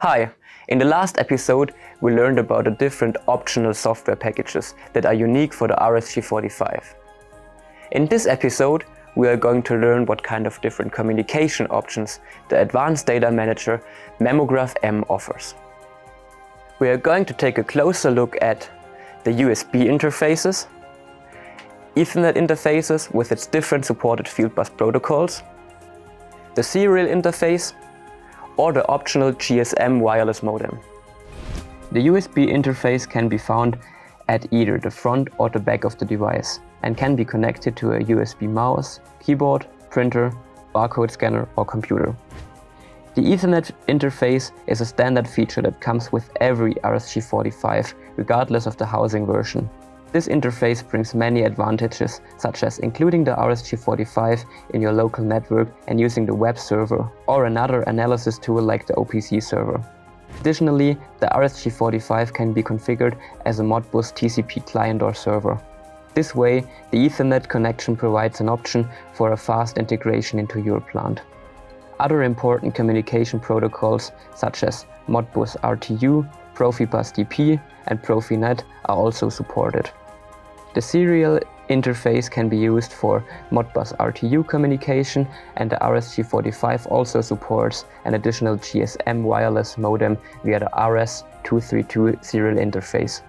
Hi, in the last episode we learned about the different optional software packages that are unique for the RSG45. In this episode we are going to learn what kind of different communication options the Advanced Data Manager Memograph M offers. We are going to take a closer look at the USB interfaces, Ethernet interfaces with its different supported fieldbus protocols, the serial interface, or the optional GSM wireless modem. The USB interface can be found at either the front or the back of the device and can be connected to a USB mouse, keyboard, printer, barcode scanner or computer. The Ethernet interface is a standard feature that comes with every RSG45 regardless of the housing version. This interface brings many advantages such as including the RSG45 in your local network and using the web server or another analysis tool like the OPC server. Additionally, the RSG45 can be configured as a Modbus TCP client or server. This way, the Ethernet connection provides an option for a fast integration into your plant. Other important communication protocols such as Modbus RTU, Profibus DP and Profinet are also supported. The serial interface can be used for Modbus RTU communication and the RSG45 also supports an additional GSM wireless modem via the RS232 serial interface.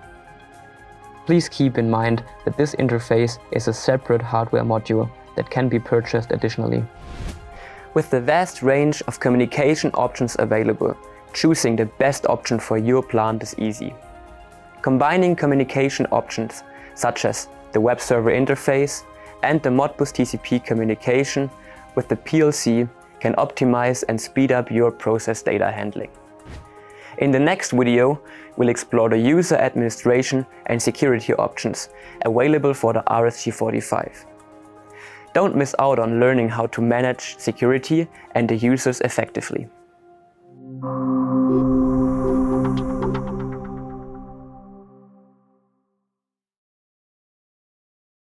Please keep in mind that this interface is a separate hardware module that can be purchased additionally. With the vast range of communication options available, choosing the best option for your plant is easy. Combining communication options such as the web server interface and the Modbus TCP communication with the PLC can optimize and speed up your process data handling. In the next video, we'll explore the user administration and security options available for the RSG45. Don't miss out on learning how to manage security and the users effectively.